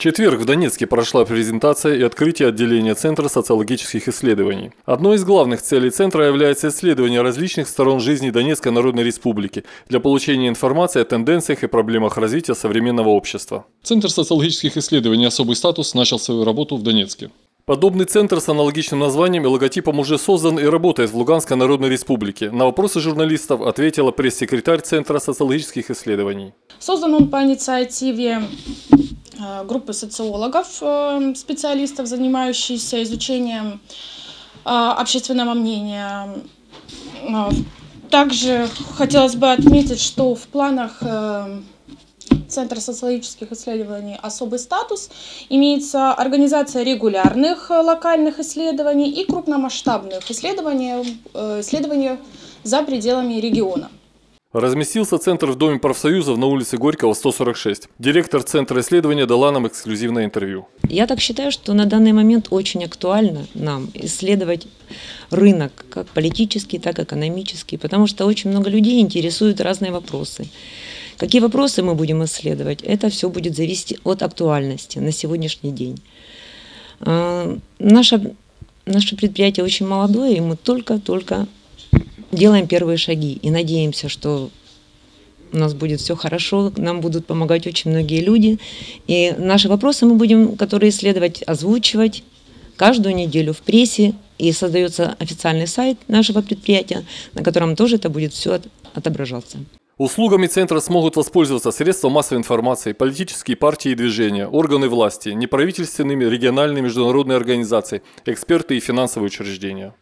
В четверг в Донецке прошла презентация и открытие отделения Центра социологических исследований. Одной из главных целей Центра является исследование различных сторон жизни Донецкой Народной Республики для получения информации о тенденциях и проблемах развития современного общества. Центр социологических исследований «Особый статус» начал свою работу в Донецке. Подобный центр с аналогичным названием и логотипом уже создан и работает в Луганской Народной Республике. На вопросы журналистов ответила пресс-секретарь Центра социологических исследований. Создан он по инициативе группы социологов, э, специалистов, занимающихся изучением э, общественного мнения. Также хотелось бы отметить, что в планах Центра социологических исследований «Особый статус» имеется организация регулярных локальных исследований и крупномасштабных исследований, исследований за пределами региона. Разместился центр в Доме профсоюзов на улице Горького, 146. Директор Центра исследования дала нам эксклюзивное интервью. Я так считаю, что на данный момент очень актуально нам исследовать рынок, как политический, так и экономический, потому что очень много людей интересуют разные вопросы. Какие вопросы мы будем исследовать, это все будет зависеть от актуальности на сегодняшний день. А, наше, наше предприятие очень молодое, и мы только-только делаем первые шаги и надеемся, что у нас будет все хорошо, нам будут помогать очень многие люди. И наши вопросы мы будем, которые исследовать, озвучивать каждую неделю в прессе. И создается официальный сайт нашего предприятия, на котором тоже это будет все отображаться. Услугами центра смогут воспользоваться средства массовой информации, политические партии и движения, органы власти, неправительственными, региональные международные организации, эксперты и финансовые учреждения.